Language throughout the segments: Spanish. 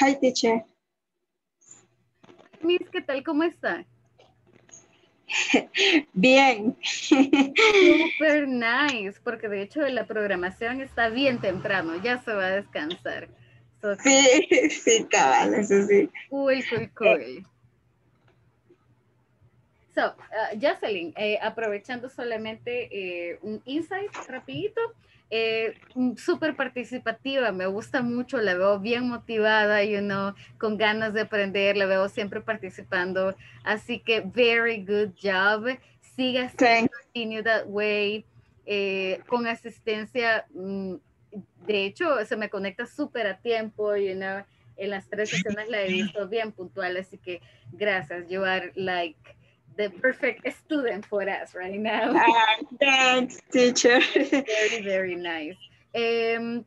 Hi, teacher. Miss, ¿qué tal? ¿Cómo está? Bien. Super nice, porque de hecho la programación está bien temprano, ya se va a descansar. sí, sí, cabal, eso sí. Cool, cool, cool. So, uh, Jocelyn, eh, aprovechando solamente eh, un insight rapidito, eh, súper participativa, me gusta mucho, la veo bien motivada, you know, con ganas de aprender, la veo siempre participando, así que very good job, siga así, continue that way, eh, con asistencia, mm, de hecho, se me conecta súper a tiempo, you know, en las tres sesiones la he visto bien puntual, así que gracias, you are like the perfect student for us right now. Ah, thanks, teacher. very, very nice. Um,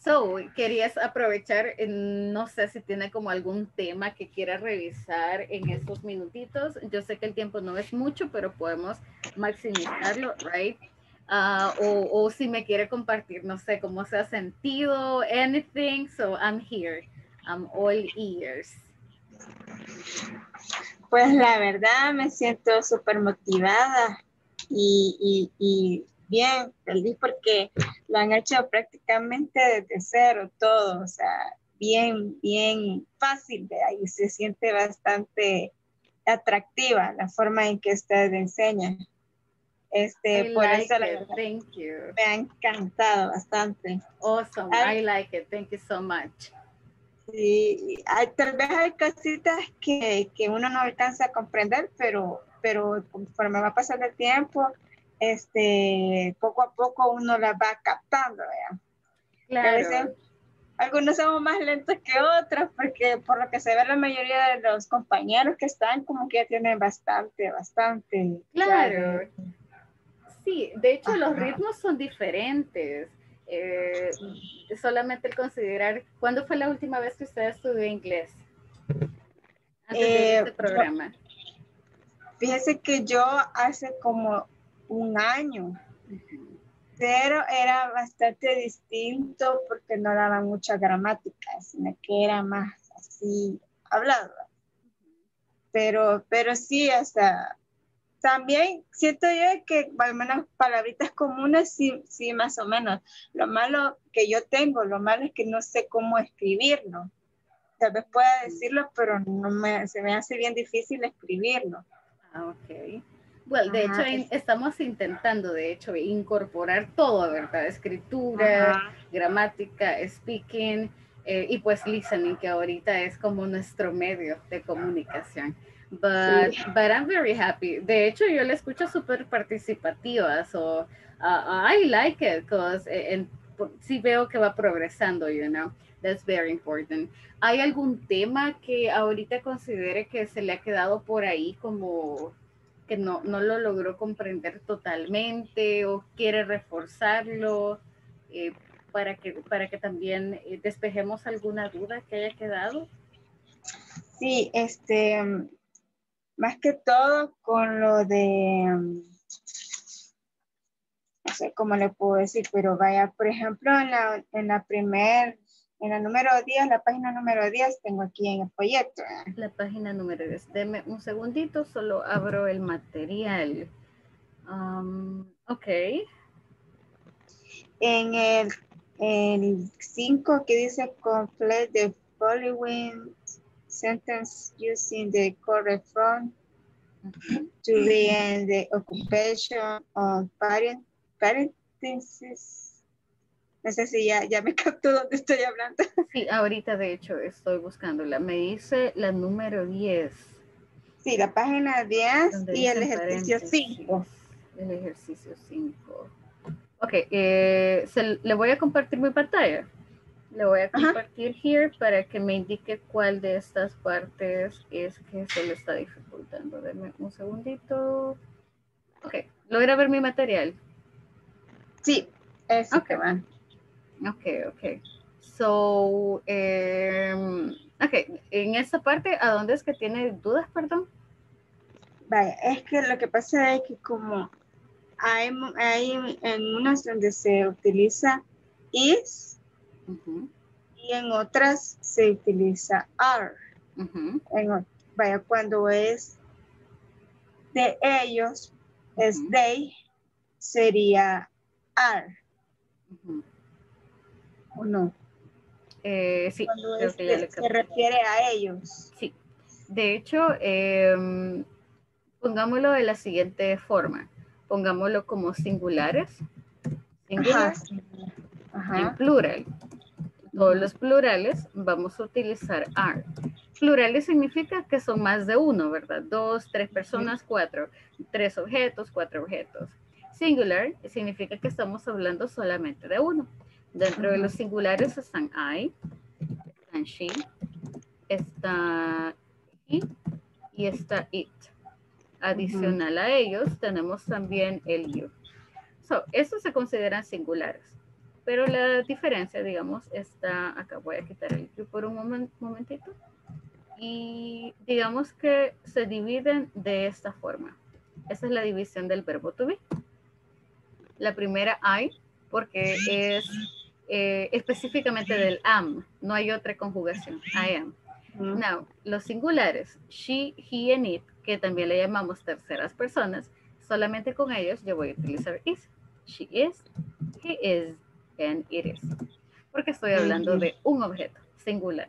so, querías aprovechar, no sé si tiene como algún tema que quiera revisar en estos minutitos. Yo sé que el tiempo no es mucho, pero podemos maximizarlo, right? Uh, o, o si me quiere compartir, no sé cómo se ha sentido, anything, so I'm here. I'm all ears. Pues la verdad me siento súper motivada y, bien feliz porque lo han hecho prácticamente desde cero todo, o sea, bien, bien fácil de ahí, se siente bastante atractiva la forma en que ustedes enseñan. Este, por eso me ha encantado bastante. Awesome, I like it. Thank you so much. Sí, tal vez hay cositas que, que, uno no alcanza a comprender, pero, pero conforme va pasando el tiempo, este, poco a poco uno las va captando, Claro. algunos somos más lentos que otros, porque por lo que se ve la mayoría de los compañeros que están, como que ya tienen bastante, bastante. Claro. Sí, de hecho los ritmos son diferentes. Eh, solamente el considerar, ¿cuándo fue la última vez que usted estudió inglés? Antes de eh, este programa. Fíjese que yo hace como un año, pero era bastante distinto porque no daba mucha gramática, sino que era más así hablado. Pero, pero sí, hasta también siento yo que al menos palabritas comunes sí, sí, más o menos. Lo malo que yo tengo, lo malo es que no sé cómo escribirlo. Tal vez pueda decirlo, pero no me, se me hace bien difícil escribirlo. Ah, ok. Bueno, de hecho, estamos intentando, de hecho, incorporar todo, ¿verdad? Escritura, gramática, speaking eh, y pues listening, que ahorita es como nuestro medio de comunicación. But, but I'm very happy. De hecho, yo la escucho súper participativa, so uh, I like it because eh, sí veo que va progresando, you know. That's very important. ¿Hay algún tema que ahorita considere que se le ha quedado por ahí como que no, no lo logró comprender totalmente o quiere reforzarlo eh, para, que, para que también eh, despejemos alguna duda que haya quedado? Sí, este, más que todo con lo de, no sé cómo le puedo decir, pero vaya, por ejemplo, en la, en la primer, en la número 10, la página número 10, tengo aquí en el folleto. La página número 10, deme un segundito, solo abro el material. Um, ok. En el, el 5 que dice complete the following sentence using the correct form to be in the occupation of parent, parenthesis. No sé si ya, ya me captó dónde estoy hablando. Sí, ahorita de hecho estoy buscándola. Me dice la número 10. Sí, la página 10 y el ejercicio 5. El ejercicio 5. Ok, eh, le voy a compartir mi pantalla. Le voy a compartir here para que me indique cuál de estas partes es que se le está dificultando. Denme un segundito. Ok, ¿logra ver mi material? Sí, es ok. va. Ok, ok. So, um, ok, en esta parte, ¿a dónde es que tiene dudas, perdón? Vaya, es que lo que pasa es que como hay, hay en unas donde se utiliza is, y en otras se utiliza are. vaya, cuando es de ellos, es they, sería are. ¿O no? Eh, sí, Cuando se refiere a ellos. Sí. De hecho, em, pongámoslo de la siguiente forma. Pongámoslo como singulares. Singular. En plural. Todos los plurales vamos a utilizar are. Plurales significa que son más de uno, ¿verdad? Dos, tres personas, cuatro. Tres objetos, cuatro objetos. Singular significa que estamos hablando solamente de uno. Dentro de los singulares están I, están she, está he y está it. Adicional a ellos tenemos también el you. So, estos se consideran singulares. Pero la diferencia, digamos, está acá. Voy a quitar el you por un momentito. Y digamos que se dividen de esta forma. Esa es la división del verbo to be. La primera I, porque es eh, específicamente del am. No hay otra conjugación. I am. Now, los singulares, she, he and it, que también le llamamos terceras personas, solamente con ellos yo voy a utilizar is. She is, he is, and it is. Porque estoy hablando de un objeto singular.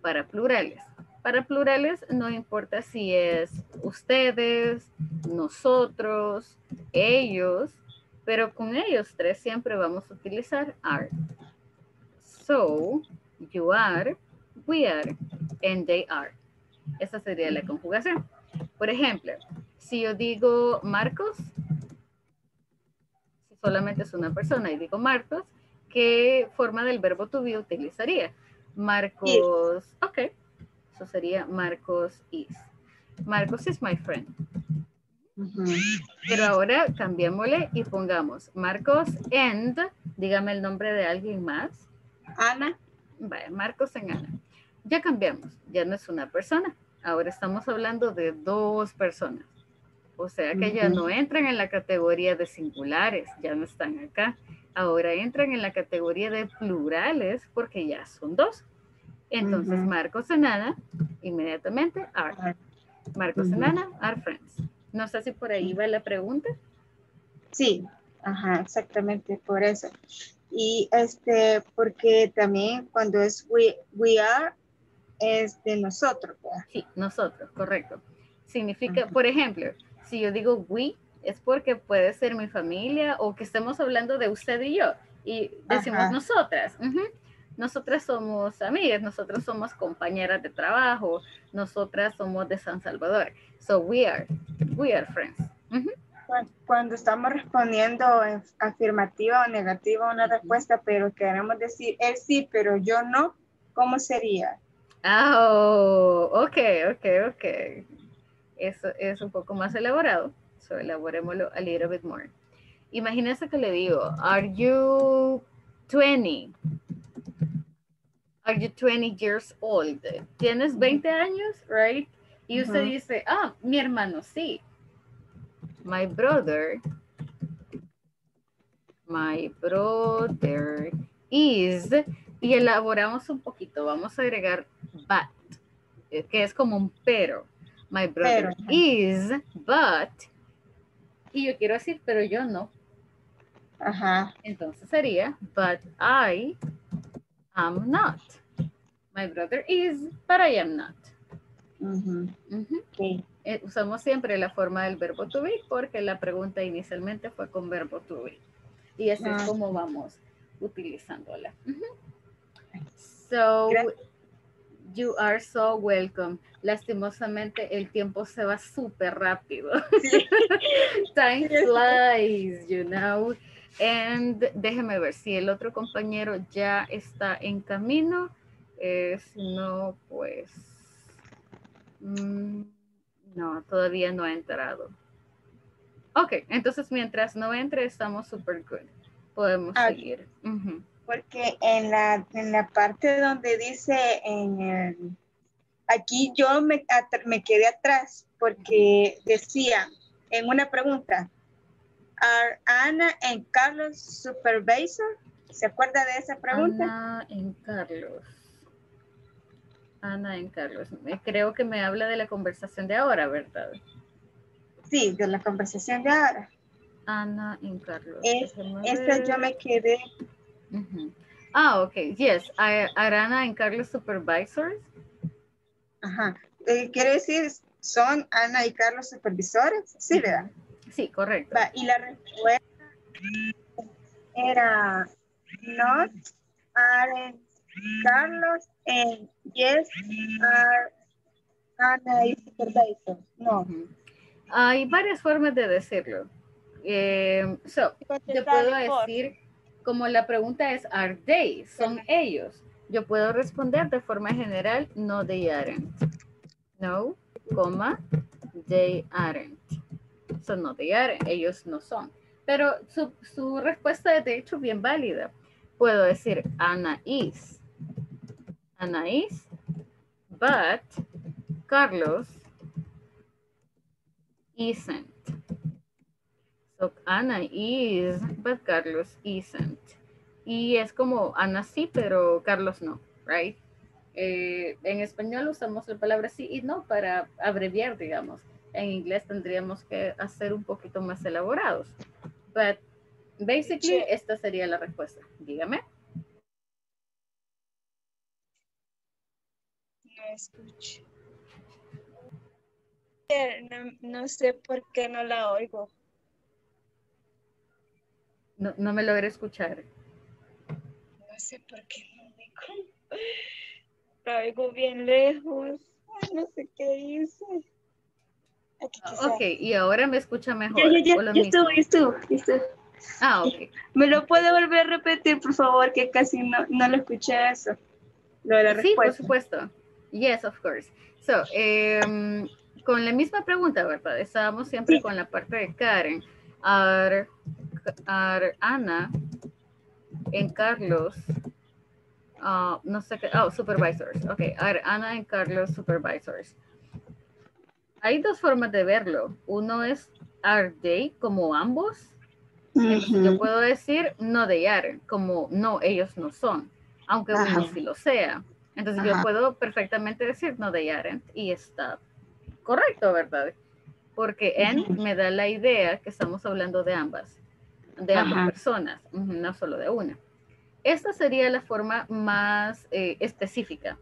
Para plurales. Para plurales no importa si es ustedes, nosotros, ellos, pero con ellos tres siempre vamos a utilizar are. So, you are, we are, and they are. Esa sería la conjugación. Por ejemplo, si yo digo Marcos, solamente es una persona y digo Marcos, ¿qué forma del verbo to be utilizaría? Marcos, ok, eso sería Marcos is. Marcos is my friend. Pero ahora cambiémosle y pongamos Marcos and, dígame el nombre de alguien más. Ana. Vaya, Marcos en Ana. Ya cambiamos, ya no es una persona. Ahora estamos hablando de dos personas. O sea que ya no entran en la categoría de singulares, ya no están acá. Ahora entran en la categoría de plurales porque ya son dos. Entonces, Marcos en Ana, inmediatamente are. Marcos en Ana are friends. No sé si por ahí va la pregunta. Sí, ajá, exactamente por eso. Y este, porque también cuando es we, we are, es de nosotros. Sí, nosotros, correcto. Significa, por ejemplo, si yo digo we, es porque puede ser mi familia o que estemos hablando de usted y yo. Y decimos nosotras. Nosotras somos amigas, nosotros somos compañeras de trabajo, nosotras somos de San Salvador. So we are, we are friends. Cuando estamos respondiendo afirmativa o negativa a una respuesta, pero queremos decir él sí, pero yo no, ¿cómo sería? Oh, ok, ok, ok. Eso es un poco más elaborado. So elaborémoslo a little bit more. Imagínese que le digo, are you 20? Are you 20 years old? ¿Tienes 20 años, right? Y usted dice, ah, mi hermano sí. My brother, my brother is, y elaboramos un poquito, vamos a agregar but, eh, que es como un pero. My brother is, but, y yo quiero decir, pero yo no. Ajá. Entonces sería, but I am not. My brother is, but I am not. Eh, usamos siempre la forma del verbo to be porque la pregunta inicialmente fue con verbo to be. Y así es ah. como vamos utilizándola. So, you are so welcome. Lastimosamente el tiempo se va súper rápido. Time flies, you know. And déjeme ver si el otro compañero ya está en camino. Eh, si no, pues... Mm, no, todavía no ha entrado. Ok, entonces mientras no entre estamos super good. Podemos seguir. Porque en la, en la parte donde dice en el, aquí yo me, me quedé atrás porque decía en una pregunta, ¿Are Ana and Carlos supervisor? ¿Se acuerda de esa pregunta? Ana en Carlos. Ana en Carlos. Creo que me habla de la conversación de ahora, ¿verdad? Sí, de la conversación de ahora. Ana en Carlos. esta yo me quedé. Ah, ok. Yes. Arana en Carlos supervisors. Ajá. Eh, quiere decir, son Ana y Carlos supervisores. Sí, ¿verdad? Sí, correcto. y la respuesta era not are Carlos and yes are Ana y supervisor. No. Hay varias formas de decirlo. Eh, so, yo puedo decir, como la pregunta es, are they? Son ellos. Yo puedo responder de forma general, no they aren't. No, coma, they aren't. So, no they aren't. Ellos no son. Pero su, su respuesta es de hecho bien válida. Puedo decir, Ana is. Ana is, but Carlos isn't. So Ana is, but Carlos isn't. Y es como Ana sí, pero Carlos no, right? Eh, en español usamos la palabra sí y no para abreviar, digamos. En inglés tendríamos que hacer un poquito más elaborados. But basically, esta sería la respuesta. Dígame. No escucho. No, sé por qué no la oigo. No, no me logré escuchar. No sé por qué no. La oigo bien lejos. no sé qué hice. ok, y ahora me escucha mejor. Ya, ya, ya, ya estuvo, ya estuvo, Ah, ok. ¿Me lo puede volver a repetir, por favor? Que casi no, no lo escuché eso. Lo de la sí, por supuesto. Yes, of course. So, um, con la misma pregunta, ¿verdad? Estábamos siempre con la parte de Karen. Are, are Ana en Carlos, uh, no sé qué, oh, supervisors. Ok, are Ana en Carlos supervisors. Hay dos formas de verlo. Uno es are they como ambos. Yo puedo decir no they are, como no, ellos no son, aunque uno sí lo sea. Entonces yo puedo perfectamente decir no they aren't y está correcto, ¿verdad? Porque en me da la idea que estamos hablando de ambas, de ambas personas, no solo de una. Esta sería la forma más eh, específica.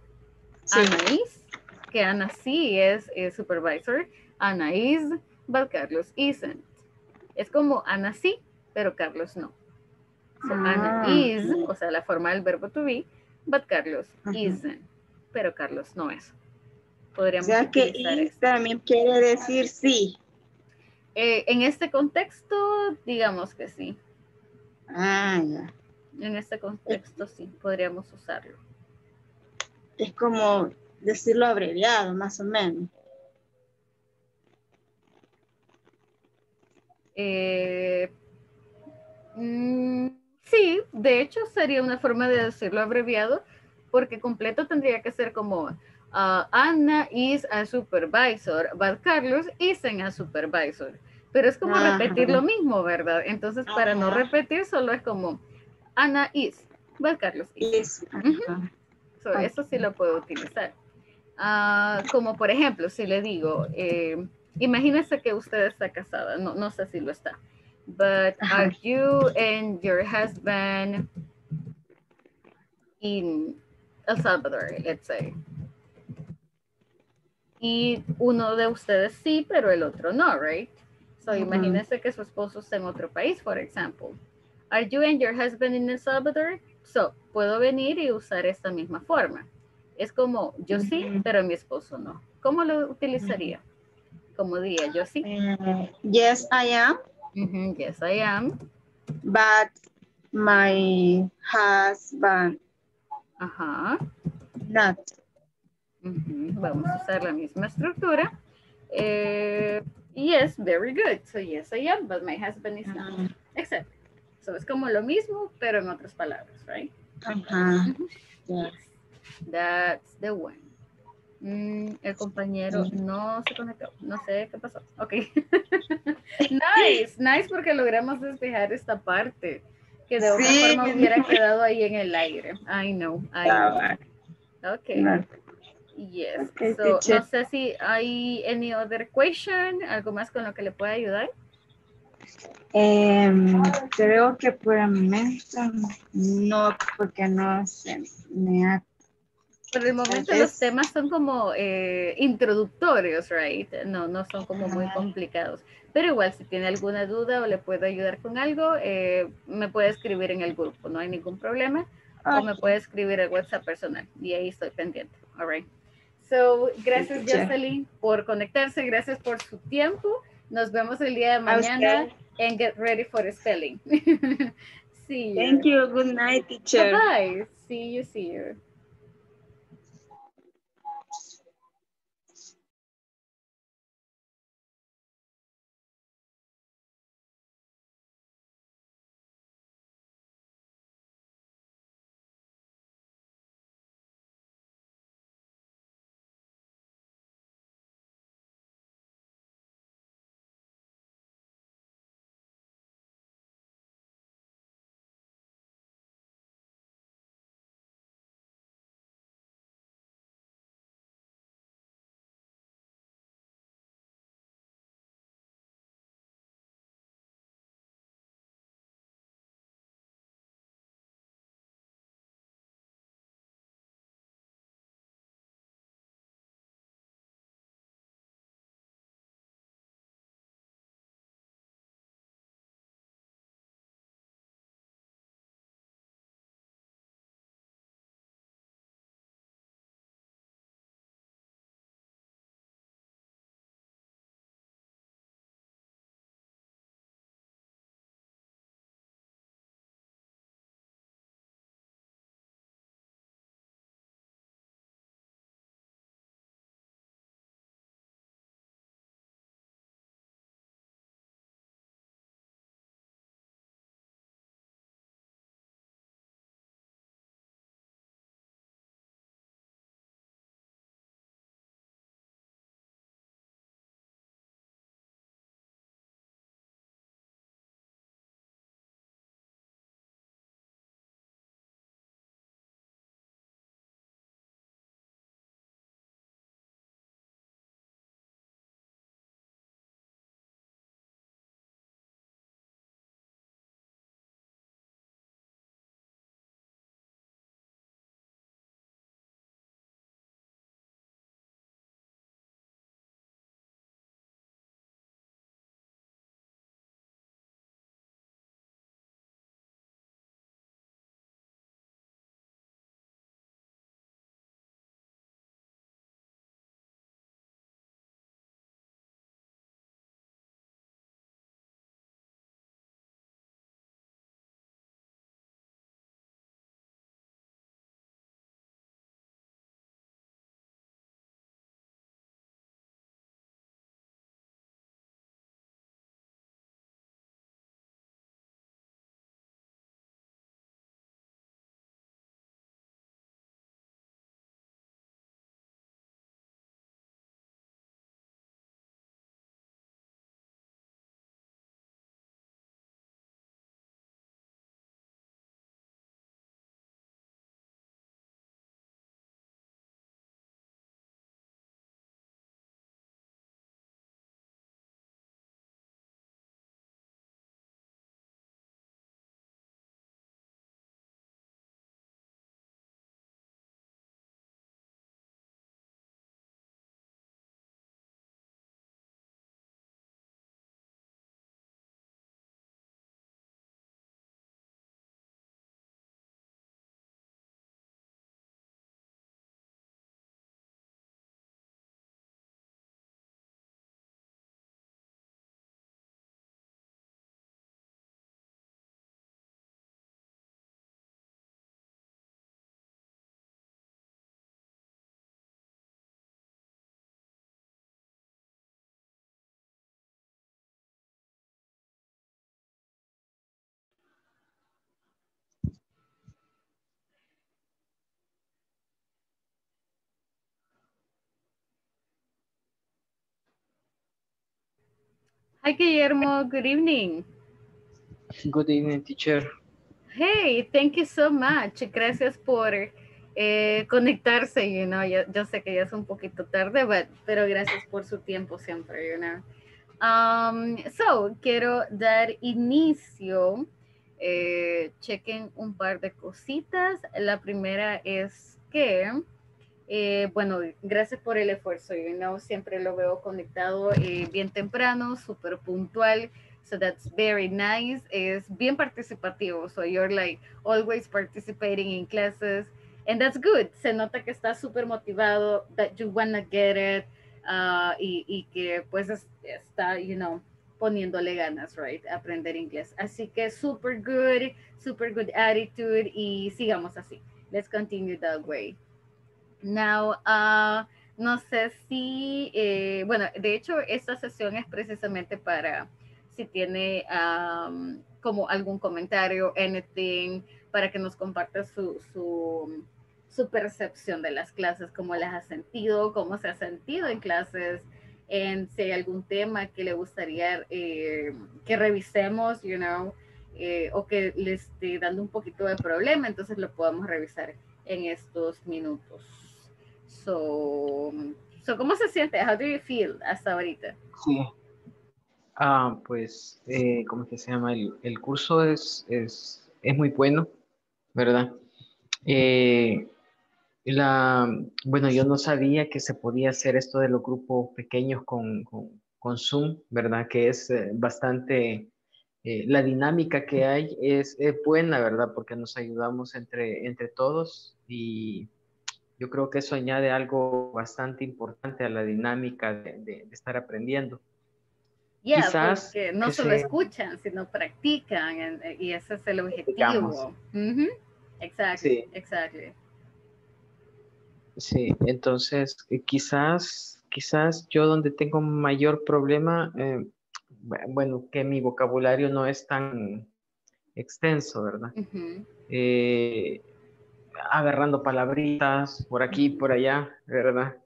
Sí. Anaís, que Ana sí es, supervisor, Anaís, but Carlos isn't. Es como Ana sí, pero Carlos no. Ana ah, is, o sea, la forma del verbo to be, but Carlos isn't, pero Carlos no es podríamos o sea que también quiere decir sí. Eh, en este contexto, digamos que sí. Ah, ya. En este contexto sí, podríamos usarlo. Es como decirlo abreviado, más o menos. Eh, mm, sí, de hecho sería una forma de decirlo abreviado, porque completo tendría que ser como uh, Anna is a supervisor, but Carlos isn't a supervisor. Pero es como repetir lo mismo, ¿verdad? Entonces, para no repetir, solo es como Anna is, but Carlos is. eso sí lo puedo utilizar. Uh, como por ejemplo, si le digo, eh, imagínese que usted está casada, no, no sé si lo está, but are you and your husband in El Salvador, let's say? y uno de ustedes sí, pero el otro no, right? So imagínense que su esposo está en otro país, por ejemplo. Are you and your husband in El Salvador? So, puedo venir y usar esta misma forma. Es como, yo sí, pero mi esposo no. ¿Cómo lo utilizaría? Como diría, yo sí. Eh, yes, I am. Yes, I am. But my husband. Ajá. Not. Vamos a usar la misma estructura. Eh, yes, very good. So yes, I am, but my husband is not. Exacto. So es como lo mismo, pero en otras palabras, right? Ajá. Yes. That's the one. Mm, el compañero no se conectó. No sé qué pasó. Ok. nice, nice porque logramos despejar esta parte. que de otra forma hubiera quedado ahí en el aire. I know, I know. Ok. Yes. so, no sé si hay any other question, algo más con lo que le pueda ayudar. Em, creo que por el momento no, porque no se me ha... Por el momento los temas son como eh, introductorios, right? No, no son como muy complicados. Pero igual, si tiene alguna duda o le puedo ayudar con algo, eh, me puede escribir en el grupo, no hay ningún problema. O me puede escribir el WhatsApp personal y ahí estoy pendiente. All right. So, gracias Jocelyn por conectarse, gracias por su tiempo. Nos vemos el día de mañana and get ready for spelling. see you. Thank you. Good night, teacher. Bye. See you. See you. Hi, Guillermo. Good evening. Good evening, teacher. Hey, thank you so much. Gracias por eh, conectarse, you know. Yo, sé que ya es un poquito tarde, pero gracias por su tiempo siempre, you know. Um, so, quiero dar inicio. Eh, chequen un par de cositas. La primera es que, eh, bueno, gracias por el esfuerzo. You know, siempre lo veo conectado eh, bien temprano, súper puntual. So that's very nice. Es bien participativo. So you're like always participating in classes. And that's good. Se nota que está súper motivado, that you wanna get it. Uh, y, y, que pues está, you know, poniéndole ganas, right, aprender inglés. Así que super good, super good attitude y sigamos así. Let's continue that way. Now, uh, no sé si, eh, bueno, de hecho, esta sesión es precisamente para si tiene um, como algún comentario, anything, para que nos comparta su, su, percepción de las clases, cómo las ha sentido, cómo se ha sentido en clases, en si hay algún tema que le gustaría eh, que revisemos, you know, eh, o que le esté dando un poquito de problema, entonces lo podemos revisar en estos minutos. So, so ¿cómo se siente? How do you feel hasta ahorita? Sí, Ah, pues, eh, ¿cómo es que se llama? El, curso es, es, es, muy bueno, ¿verdad? Eh, la, bueno, yo no sabía que se podía hacer esto de los grupos pequeños con, con, Zoom, ¿verdad? Que es eh, bastante, eh, la dinámica que hay es, buena, ¿verdad? Porque nos ayudamos entre, entre todos y yo creo que eso añade algo bastante importante a la dinámica de, de estar aprendiendo. Yeah, Quizás porque no solo escuchan, sino practican y ese es el objetivo. Exacto, sí. Sí, entonces eh, quizás, quizás yo donde tengo mayor problema, eh, bueno, que mi vocabulario no es tan extenso, ¿verdad? Eh, agarrando palabritas por aquí, por allá, ¿verdad?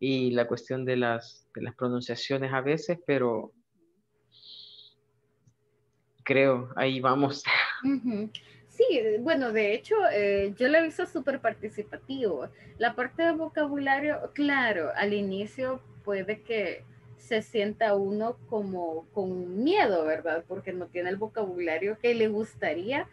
Y la cuestión de las, de las pronunciaciones a veces, pero creo, ahí vamos. Sí, bueno, de hecho, eh, yo lo he visto súper participativo. La parte de vocabulario, claro, al inicio puede que se sienta uno como con miedo, ¿verdad? Porque no tiene el vocabulario que le gustaría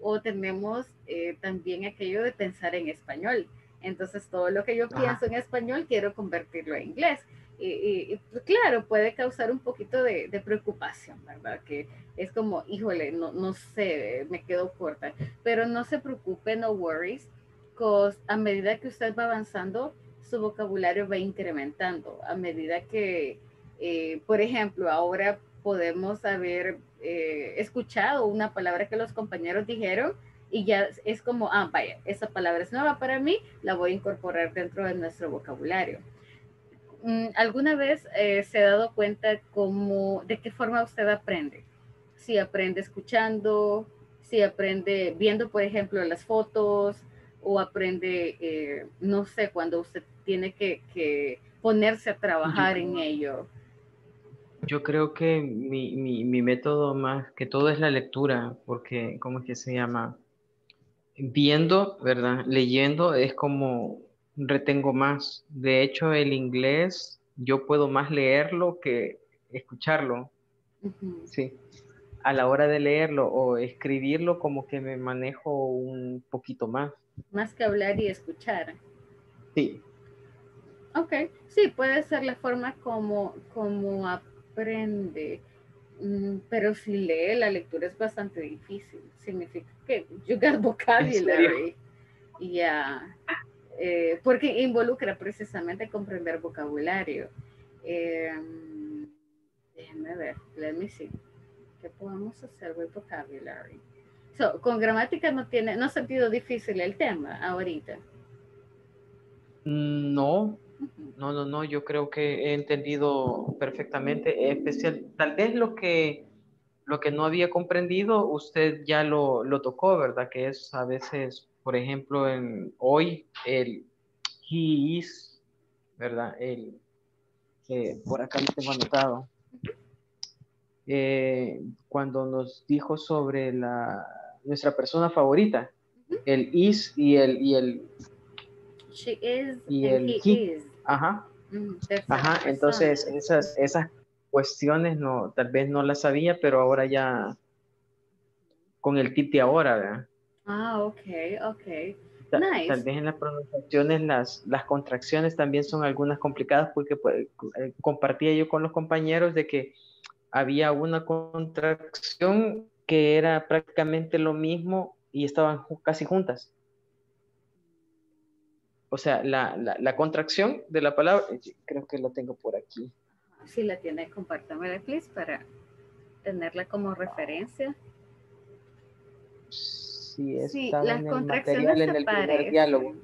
o tenemos eh, también aquello de pensar en español. Entonces, todo lo que yo pienso en español quiero convertirlo a inglés y, pues, claro, puede causar un poquito de, preocupación, ¿verdad? Que es como, híjole, no, no sé, me quedo corta, pero no se preocupe, no worries, a medida que usted va avanzando, su vocabulario va incrementando, a medida que, eh, por ejemplo, ahora podemos haber eh, escuchado una palabra que los compañeros dijeron y ya es como, ah, vaya, esa palabra es nueva para mí, la voy a incorporar dentro de nuestro vocabulario. Mm, ¿alguna vez eh, se ha dado cuenta cómo, de qué forma usted aprende? Si aprende escuchando, si aprende viendo, por ejemplo, las fotos, o aprende, eh, no sé, cuando usted tiene que, ponerse a trabajar en ello. Yo creo que mi, mi, mi, método más que todo es la lectura, porque, ¿cómo es que se llama? Viendo, ¿verdad? Leyendo es como retengo más. De hecho, el inglés yo puedo más leerlo que escucharlo. Sí. A la hora de leerlo o escribirlo, como que me manejo un poquito más. Más que hablar y escuchar. Sí. Ok, sí, puede ser la forma como, como aprende. Mm, pero si lee, la lectura es bastante difícil. Significa que you got vocabulary. Ya. Eh, porque involucra precisamente comprender vocabulario. Eh, déjenme ver, let me see. ¿Qué podemos hacer con vocabulary? So, con gramática no tiene, no ha sentido difícil el tema ahorita. No, no, no, no, yo creo que he entendido perfectamente, especial, tal vez lo que, lo que no había comprendido, usted ya lo, lo tocó, ¿verdad? Que es a veces por ejemplo, en hoy el he is, ¿verdad? El, por acá lo tengo anotado. Eh, cuando nos dijo sobre la, nuestra persona favorita, el is y el, y el She is y el he, he. Ajá. Mm, Ajá, entonces esas, esas cuestiones no, tal vez no las sabía, pero ahora ya con el tip de ahora, ¿verdad? Ah, ok, ok. Tal, nice. tal vez en las pronunciaciones las, las contracciones también son algunas complicadas porque pues, eh, compartía yo con los compañeros de que había una contracción que era prácticamente lo mismo y estaban casi juntas. O sea, la, la, contracción de la palabra, creo que la tengo por aquí. Si la tiene, compártamela, please, para tenerla como referencia. Sí, sí las contracciones en el primer diálogo.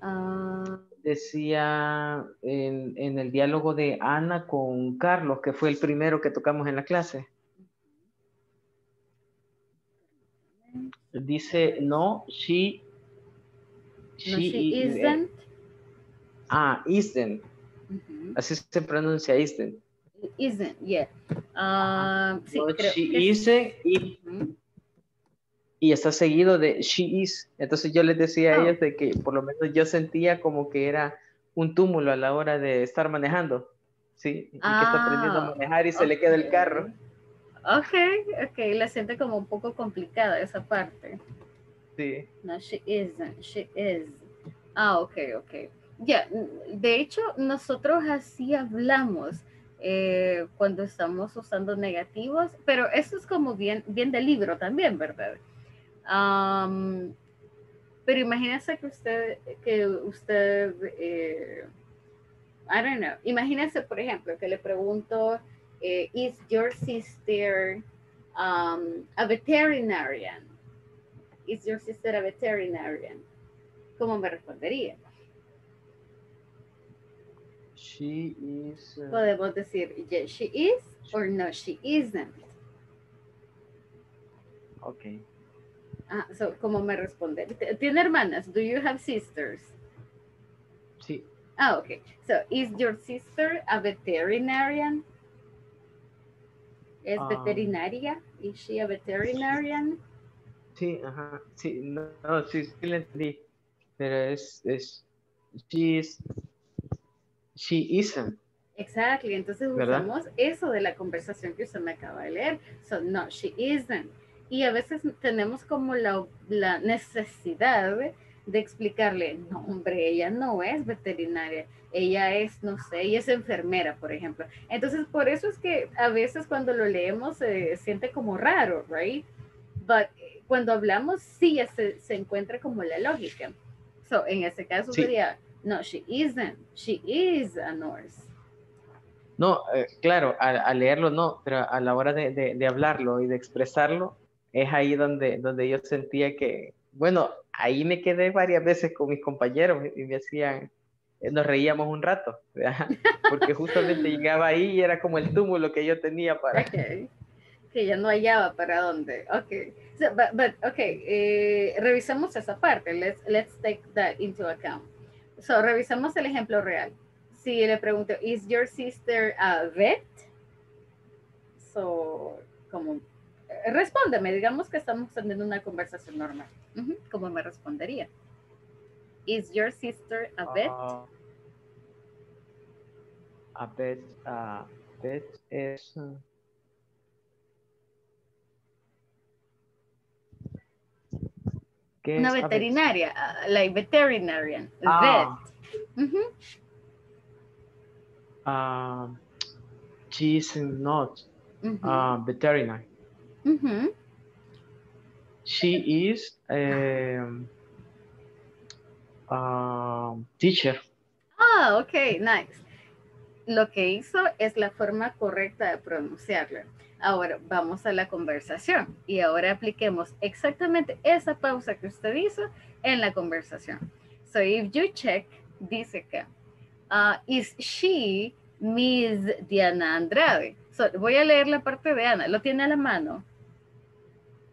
Ah. Decía en, en, el diálogo de Ana con Carlos, que fue el primero que tocamos en la clase. Dice, no, she she, isn't. Ah, isn't. Así se pronuncia isn't. Isn't, yeah. Uh, sí, she isn't y, está seguido de she is. Entonces yo les decía a oh. ellos de que por lo menos yo sentía como que era un túmulo a la hora de estar manejando. Sí, y que está aprendiendo a ah, manejar y se le queda el carro. Ok, ok, la siente como un poco complicada esa parte. No, she isn't, she is. Ah, ok, ok. Ya, de hecho, nosotros así hablamos eh, cuando estamos usando negativos, pero eso es como bien, bien libro también, ¿verdad? pero imagínese que usted, que usted, eh, I don't know, imagínese, por ejemplo, que le pregunto, eh, is your sister um, a veterinarian? Is your sister a veterinarian? ¿Cómo me respondería? She is. Uh, Podemos decir, yes, she is, or no, she isn't. Okay. Ah, so, ¿cómo me responde? ¿Tiene hermanas? Do you have sisters? Sí. Ah, okay. So, is your sister a veterinarian? ¿Es um, veterinaria? Is she a veterinarian? Sí, ajá, sí, no, sí, sí le entendí, pero es, es, she is, she isn't. Exactly, entonces usamos eso de la conversación que usted me acaba de leer, so no, she isn't. Y a veces tenemos como la, la necesidad de explicarle, no, hombre, ella no es veterinaria, ella es, no sé, ella es enfermera, por ejemplo. Entonces, por eso es que a veces cuando lo leemos se siente como raro, right? But cuando hablamos, sí se, se encuentra como la lógica. So, en ese caso sería, no, she isn't, she is a nurse. No, eh, claro, al, leerlo no, pero a la hora de, de, hablarlo y de expresarlo, es ahí donde, donde yo sentía que, bueno, ahí me quedé varias veces con mis compañeros y me hacían, eh, nos reíamos un rato, porque justamente llegaba ahí y era como el túmulo que yo tenía para... Okay. Que ya no hallaba para dónde. Ok. So, but, but, okay, eh, revisamos esa parte. Let's, let's take that into account. So, revisamos el ejemplo real. Si le pregunto, ¿is your sister a vet? So, como, respóndeme, digamos que estamos teniendo una conversación normal. ¿Cómo me respondería? ¿Is your sister a vet? Uh, a vet, uh, vet es... Una veterinaria, uh, like veterinarian, ah. vet. Um, she is not uh, veterinary. She is a um, teacher. Ah, ok, nice. Lo que hizo es la forma correcta de pronunciarlo. Ahora vamos a la conversación y ahora apliquemos exactamente esa pausa que usted hizo en la conversación. So if you check, dice que, uh, is she Miss Diana Andrade? So, voy a leer la parte de Ana. ¿Lo tiene a la mano?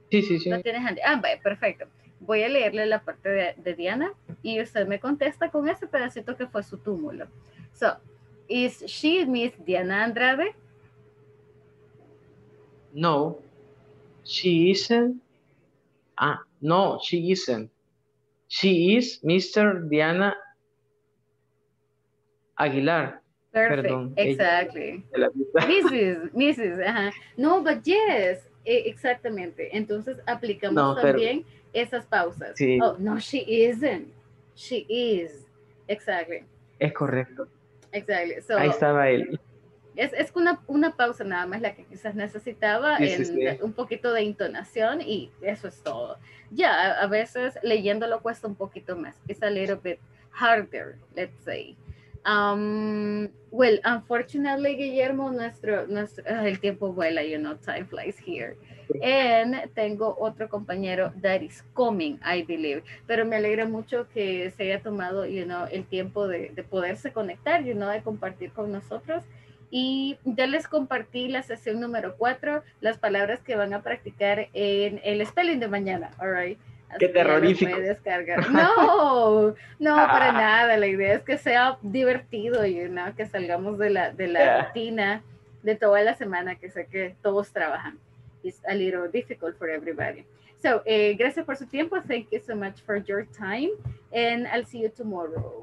Sí, sí, sí. ¿Lo tienes Ah, perfecto. Voy a leerle la parte de, de Diana y usted me contesta con ese pedacito que fue su túmulo. So, is she Miss Diana Andrade? No, she isn't Ah, no, she isn't. She is Mr. Diana Aguilar. Perfect, Perdón, exactly. Mrs. Mrs. No, but yes, e, exactamente. Entonces aplicamos también esas pausas. Sí. Oh, no, she isn't. She is. Exactly. Es correcto. Exactly. Ahí estaba él. Es, es una, una, pausa nada más la que quizás necesitaba, en, un poquito de intonación y eso es todo. Ya, a veces leyéndolo cuesta un poquito más. It's a little bit harder, let's say. Um, well, unfortunately, Guillermo, nuestro, nuestro, ah, el tiempo vuela, you know, time flies here. And tengo otro compañero that is coming, I believe. Pero me alegra mucho que se haya tomado, you know, el tiempo de, de poderse conectar, you know, de compartir con nosotros. Y ya les compartí la sesión número 4, las palabras que van a practicar en el spelling de mañana, all right? Qué terrorífico. No, no, para nada. La idea es que sea divertido y ¿no? que salgamos de la, de la rutina de toda la semana, que sé que todos trabajan. It's a little difficult for everybody. So, eh, gracias por su tiempo. Thank you so much for your time. And I'll see you tomorrow.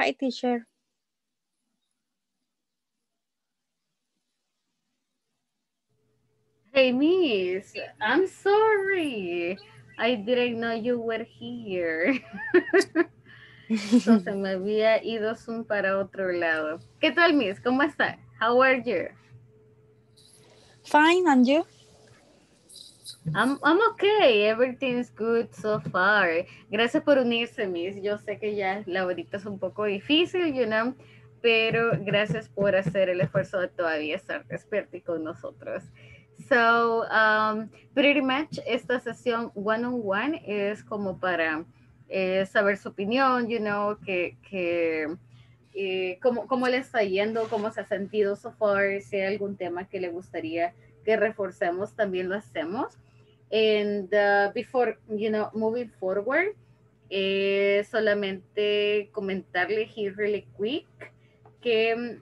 Hi, teacher. Hey, Miss, I'm sorry. I didn't know you were here. Entonces me había ido Zoom para otro lado. ¿Qué tal, Miss? ¿Cómo está? How are you? Fine, and you? I'm, I'm okay, everything's good so far. Gracias por unirse, Miss. Yo sé que ya la horita es un poco difícil, you know, pero gracias por hacer el esfuerzo de todavía estar despierto y con nosotros. So, um, pretty much esta sesión one-on-one es como para eh, saber su opinión, you know, que, que eh, cómo, cómo le está yendo, cómo se ha sentido so far, si hay algún tema que le gustaría que reforcemos, también lo hacemos. And uh, before, you know, moving forward, eh, solamente comentarle here really quick que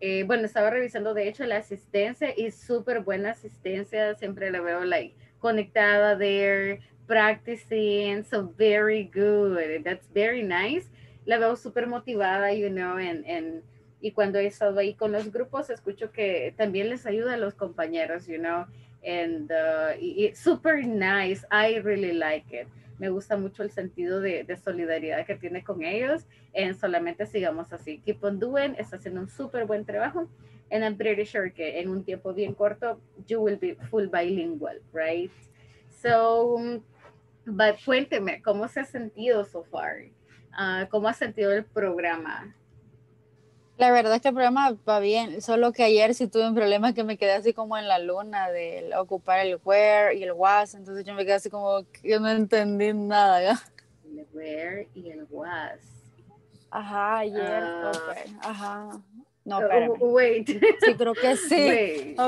eh, bueno, estaba revisando de hecho la asistencia y súper buena asistencia, siempre la veo like conectada there, practicing, so very good, that's very nice. La veo súper motivada, you know, and, and, y cuando he estado ahí con los grupos, escucho que también les ayuda a los compañeros, you know, and uh, super nice, I really like it me gusta mucho el sentido de, solidaridad que tiene con ellos. En solamente sigamos así. Keep on doing, está haciendo un súper buen trabajo. And I'm pretty sure que en un tiempo bien corto, you will be full bilingual, right? So, but cuénteme, ¿cómo se ha sentido so far? Uh, ¿Cómo ha sentido el programa? La verdad es que el programa va bien, solo que ayer sí tuve un problema que me quedé así como en la luna de ocupar el where y el was, entonces yo me quedé así como que yo no entendí nada. ¿ya? El where y el was. Ajá, ayer, uh, ajá. No, pero. Oh, wait. Sí, creo que sí. Wait.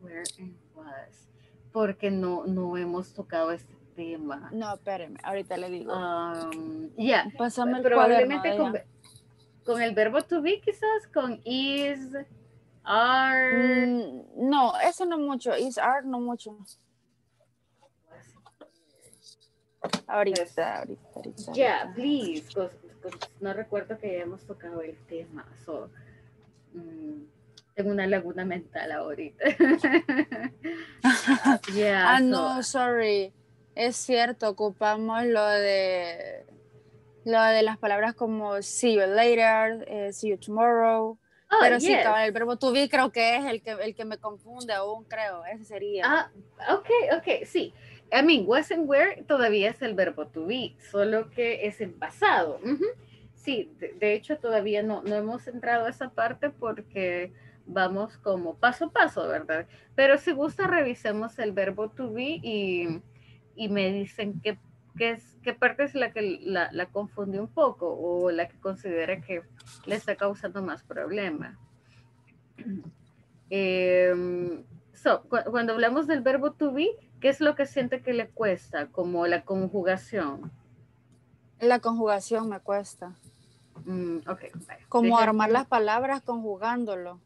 where and was. Porque no, no hemos tocado este tema. No, espérame, ahorita le digo. Um, ya, yeah. Pásame el probablemente cuaderno, con, el verbo to be quizás, con is, are. Mm, no, eso no mucho, is, are no mucho. Ahorita, ahorita, ahorita. Ya, yeah, please. no recuerdo que hayamos tocado el tema. So, mm, tengo una laguna mental ahorita. yeah, ah, so. no, sorry. Es cierto, ocupamos lo de lo de las palabras como see you later, eh, see you tomorrow. Oh, pero sí, el verbo to be creo que es el que, el que me confunde aún, creo, ese sería. Ah, ok, ok, sí. I mean, was and where todavía es el verbo to be, solo que es el pasado. Sí, de, hecho todavía no, no hemos entrado a esa parte porque vamos como paso a paso, ¿verdad? Pero si gusta, revisemos el verbo to be y, y me dicen qué ¿Qué, qué parte es la que la, la confunde un poco o la que considera que le está causando más problema? Eh, so, cuando hablamos del verbo to be, ¿qué es lo que siente que le cuesta? Como la conjugación. La conjugación me cuesta. Mm, okay, Como armar las palabras conjugándolo.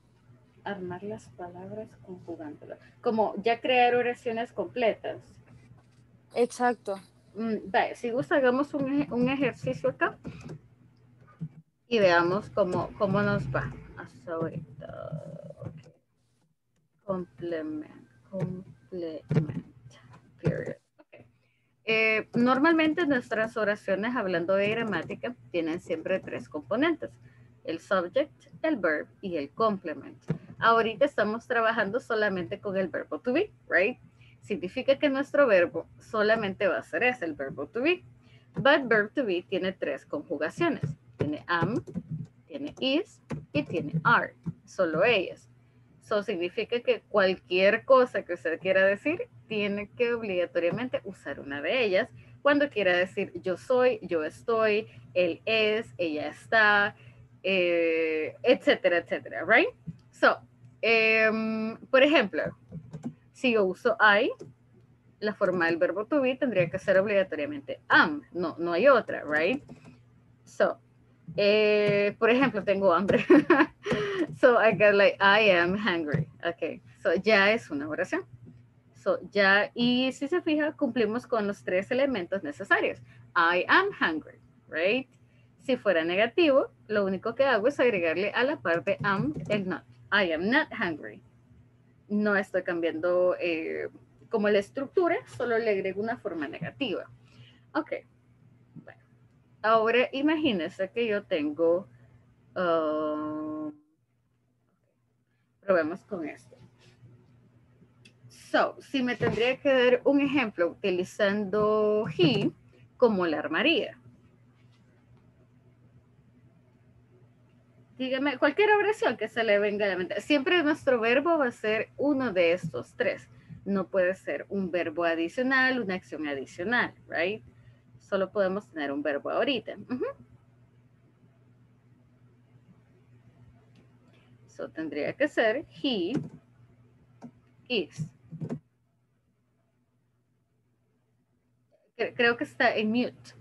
Armar las palabras conjugándolo. Como ya crear oraciones completas. Exacto. Mm, si gusta, hagamos un, un, ejercicio acá y veamos cómo, cómo nos va. Okay. Complement, complement, period. Okay. Eh, normalmente nuestras oraciones, hablando de gramática, tienen siempre tres componentes. El subject, el verb y el complement. Ahorita estamos trabajando solamente con el verbo to be, right? Significa que nuestro verbo solamente va a ser ese, el verbo to be. But verb to be tiene tres conjugaciones. Tiene am, tiene is y tiene are. Solo ellas. Eso significa que cualquier cosa que usted quiera decir, tiene que obligatoriamente usar una de ellas. Cuando quiera decir yo soy, yo estoy, él es, ella está, eh, etcétera, etcétera, right? So, em, por ejemplo, si yo uso I, la forma del verbo to be tendría que ser obligatoriamente am, no, no hay otra, right? So, eh, por ejemplo, tengo hambre. so I got like, I am hungry. Okay, so ya es una oración. So ya, y si se fija, cumplimos con los tres elementos necesarios. I am hungry, right? Si fuera negativo, lo único que hago es agregarle a la parte am el not. I am not hungry. No estoy cambiando eh, como la estructura, solo le agrego una forma negativa. Ok. Bueno. Ahora imagínense que yo tengo... Uh, probemos con esto. So, si me tendría que dar un ejemplo utilizando he como la armaría. Dígame, cualquier oración que se le venga a la mente. Siempre nuestro verbo va a ser uno de estos tres. No puede ser un verbo adicional, una acción adicional, right? Solo podemos tener un verbo ahorita. So tendría que ser he is. Creo que está en mute.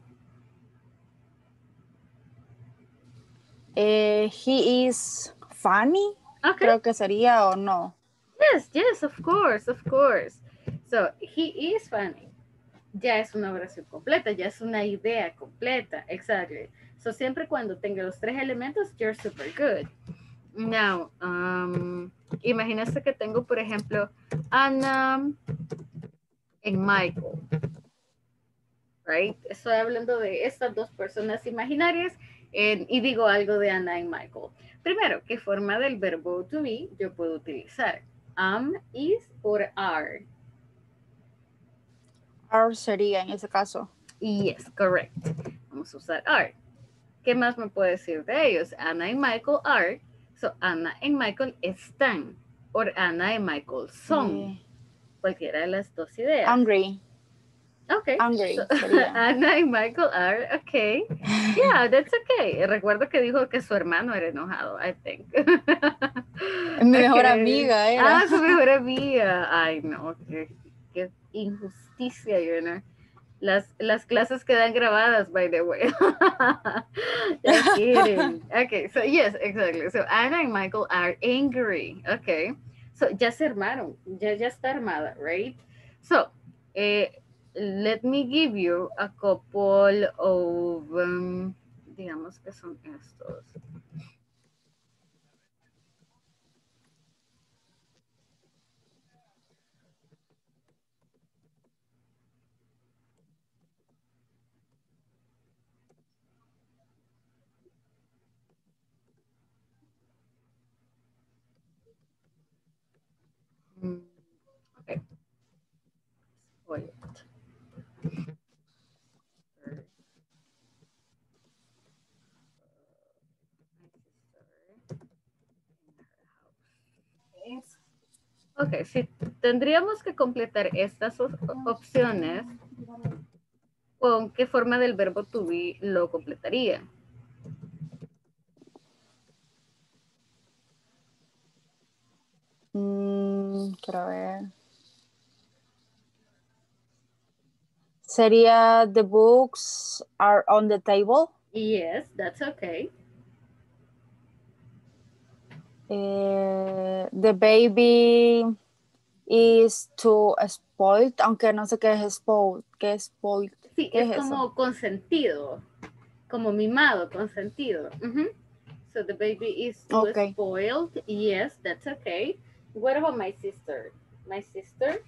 Eh, he is funny. Creo que sería o no. Yes, yes, of course, of course. So, he is funny. Ya es una oración completa, ya es una idea completa. Exactly. So, siempre cuando tenga los tres elementos, you're super good. Now, um, que tengo, por ejemplo, Anna en Michael. Right? Estoy hablando de estas dos personas imaginarias y digo algo de Anna y Michael. Primero, ¿qué forma del verbo to be yo puedo utilizar? Am, is o are. Are sería en ese caso. Yes, correct. Vamos a usar are. ¿Qué más me puede decir de ellos? Anna y Michael are. So, Anna y Michael están. O Anna y Michael son. Cualquiera de las dos ideas. Hungry. Okay. Angry. Anna y Michael are okay. Yeah, that's okay. Recuerdo que dijo que su hermano era enojado, I think. Mi mejor amiga era. Ah, su mejor amiga. Ay, no, qué, qué injusticia, know. Las, las clases quedan grabadas, by the way. Just kidding. Okay, so yes, exactly. So Anna and Michael are angry. Okay. So ya se armaron, ya, ya está armada, right? So, eh, let me give you a couple of, um, digamos que son estos. Mm, okay. Ok, si tendríamos que completar estas opciones, ¿con qué forma del verbo to be lo completaría? Mm, quiero ver. Sería the books are on the table. Yes, that's okay. Eh, the baby is too spoiled, aunque no sé qué es spoiled. ¿Qué es spoiled? Sí, es, como consentido, como mimado, consentido. So the baby is too spoiled. Yes, that's okay. What about my sister? My sister?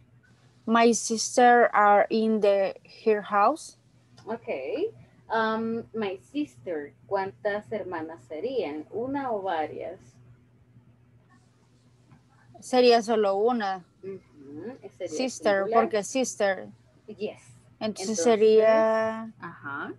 My sister are in the her house. Okay. Um, my sister, ¿cuántas hermanas serían? ¿Una o varias? Sería solo una. sister, porque sister. Yes. Entonces, sería. Ajá.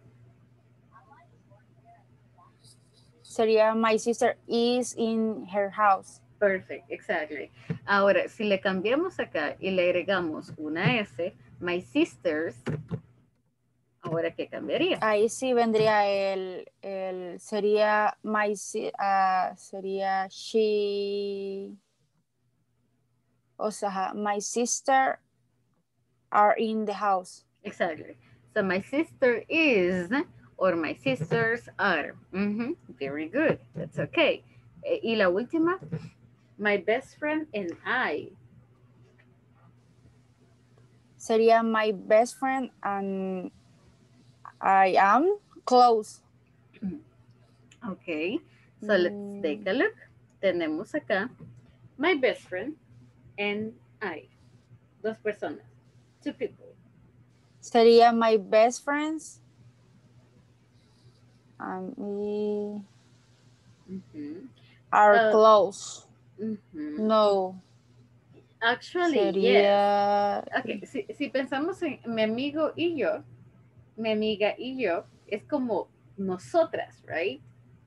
Sería my sister is in her house. Perfect, exactly. Ahora, si le cambiamos acá y le agregamos una S, my sisters, ahora ¿qué cambiaría? Ahí sí vendría el, el sería my, uh, sería she, o sea, my sister are in the house. Exactly. So my sister is, or my sisters are. Very good. That's okay. Eh, y la última, my best friend and I. Sería my best friend and I am close. Ok, so let's mm. take a look. Tenemos acá my best friend and I. Dos personas. Two people. Sería my best friends. Um, we mm -hmm. are uh, close. Mm -hmm. No. Actually, Sería... yes. Okay, si, si pensamos en mi amigo y yo, mi amiga y yo, es como nosotras, right?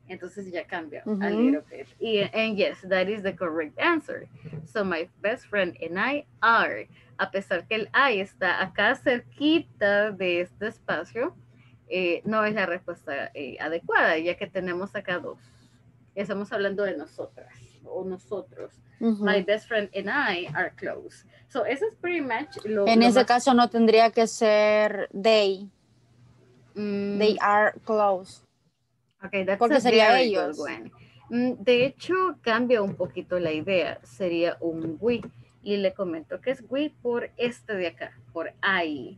Entonces ya cambia a little bit. Y, and yes, that is the correct answer. So my best friend and I are. A pesar que el I está acá cerquita de este espacio, eh, no es la respuesta eh, adecuada, ya que tenemos acá dos. Estamos hablando de nosotras o nosotros. My best friend and I are close. So eso es pretty much lo En ese caso no tendría que ser they. Mm. They are close. Okay, that's Porque sería ellos. Mm, de hecho, cambia un poquito la idea. Sería un we. Y le comento que es we por este de acá, por I.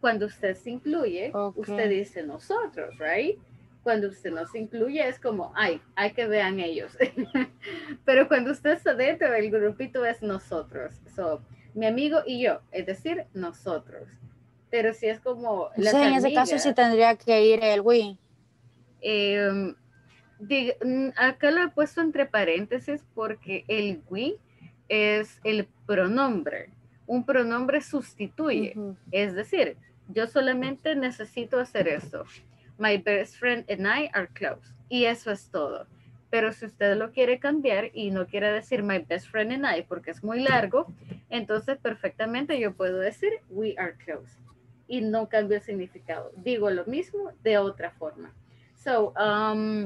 Cuando usted se incluye, usted dice nosotros, right? Cuando usted no se incluye es como, ay, hay que vean ellos. Pero cuando usted está dentro del grupito es nosotros. So, mi amigo y yo, es decir, nosotros. Pero si es como... Las en ese caso sí tendría que ir el we. Em, acá lo he puesto entre paréntesis porque el we es el pronombre. Un pronombre sustituye. Es decir, yo solamente necesito hacer esto. My best friend and I are close. Y eso es todo. Pero si usted lo quiere cambiar y no quiere decir my best friend and I porque es muy largo, entonces perfectamente yo puedo decir we are close. Y no cambio el significado. Digo lo mismo de otra forma. So, um,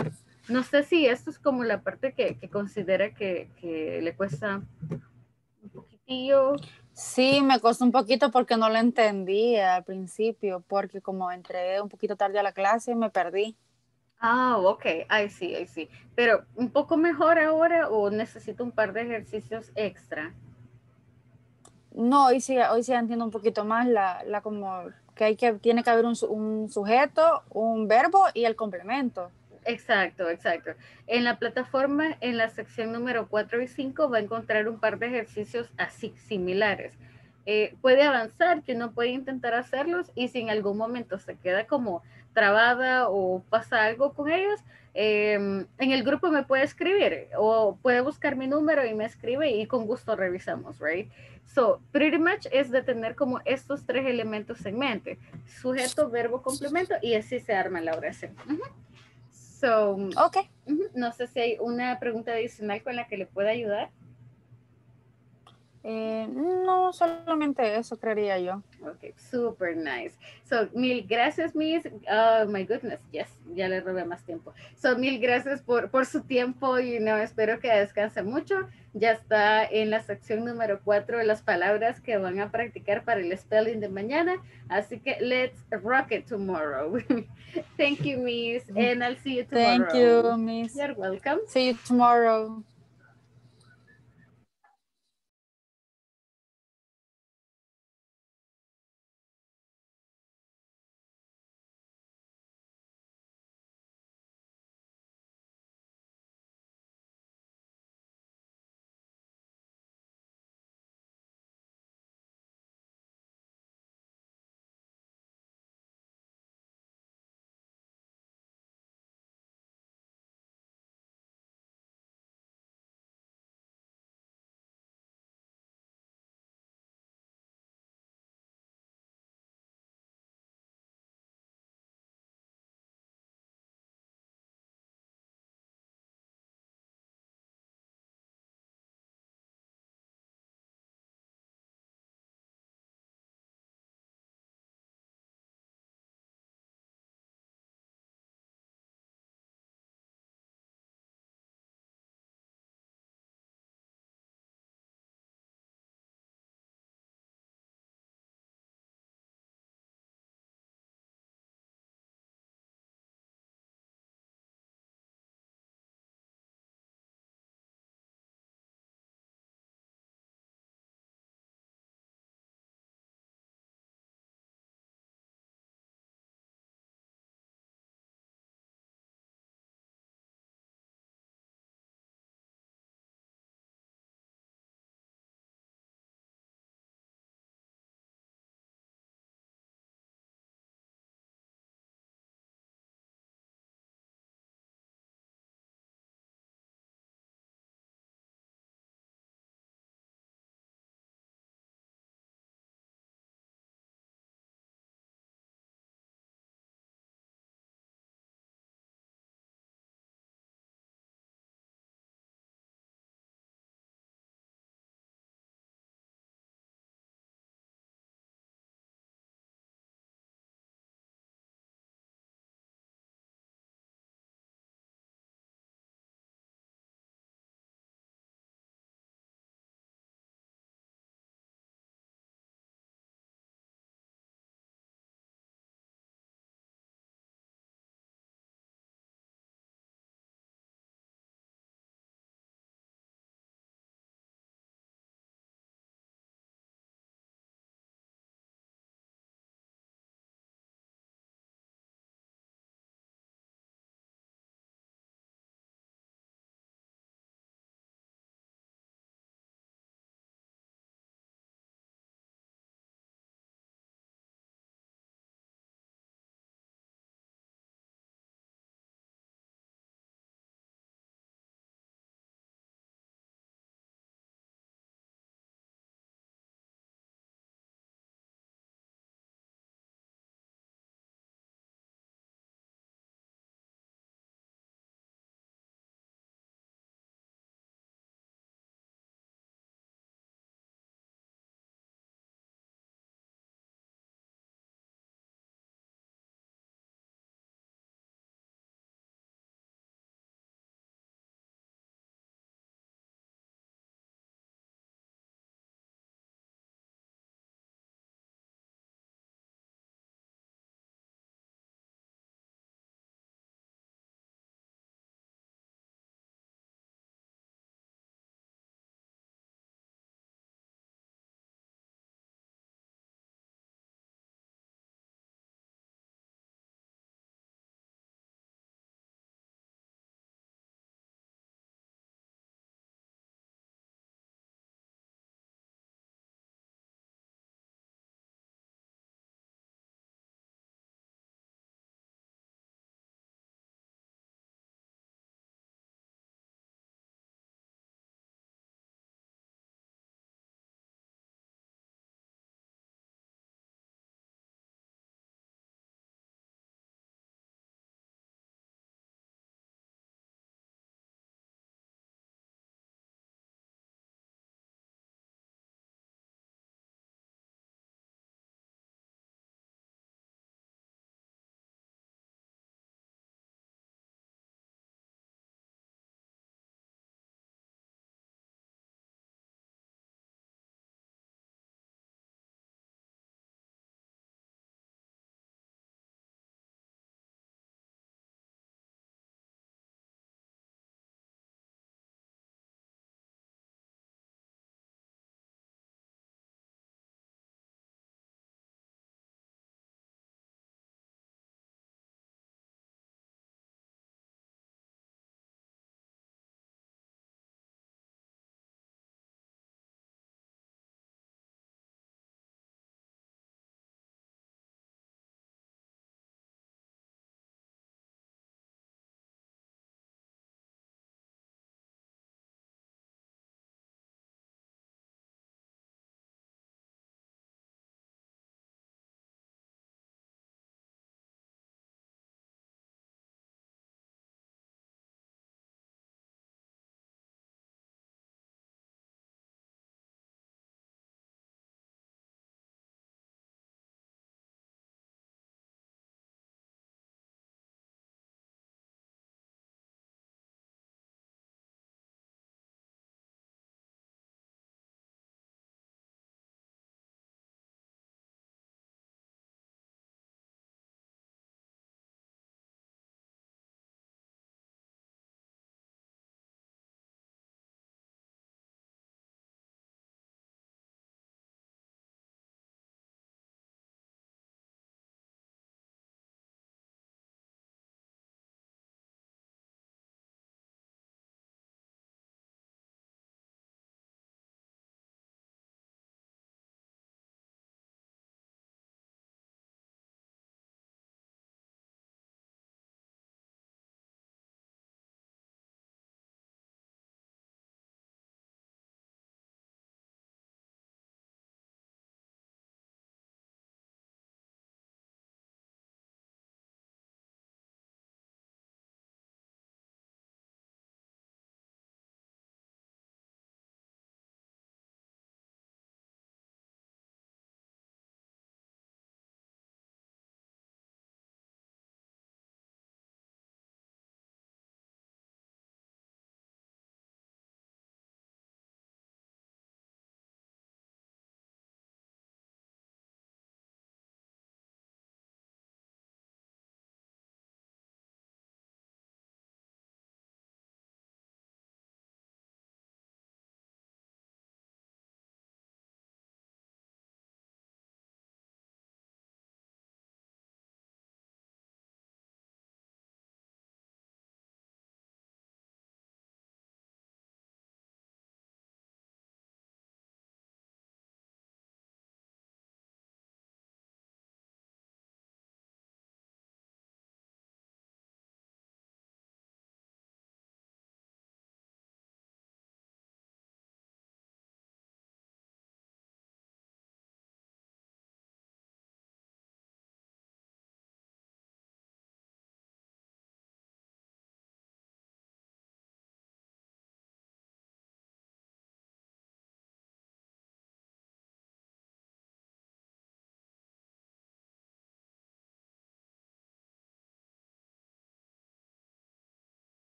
no sé si esto es como la parte que, que considera que, que le cuesta un poquitillo. Sí, me costó un poquito porque no lo entendí al principio, porque como entré un poquito tarde a la clase, me perdí. Ah, ok, ahí sí, ahí sí. Pero un poco mejor ahora o necesito un par de ejercicios extra. No, hoy sí, hoy sí entiendo un poquito más la, la como que hay que, tiene que haber un, sujeto, un verbo y el complemento. Exacto, exacto. En la plataforma, en la sección número 4 y 5, va a encontrar un par de ejercicios así, similares. Eh, puede avanzar, que uno puede intentar hacerlos y si en algún momento se queda como trabada o pasa algo con ellos, em, en el grupo me puede escribir o puede buscar mi número y me escribe y con gusto revisamos, right? So, pretty much es de tener como estos tres elementos en mente, sujeto, verbo, complemento y así se arma la oración. So, ok. No sé si hay una pregunta adicional con la que le pueda ayudar. Eh, no, solamente eso creería yo. Ok, super nice. So, mil gracias, Miss. Oh, my goodness, yes, ya le robé más tiempo. So, mil gracias por, por su tiempo y no espero que descanse mucho. Ya está en la sección número 4 de las palabras que van a practicar para el spelling de mañana. Así que let's rock it tomorrow. Thank you, Miss, and I'll see you tomorrow. Thank you, Miss. You're welcome. See you tomorrow.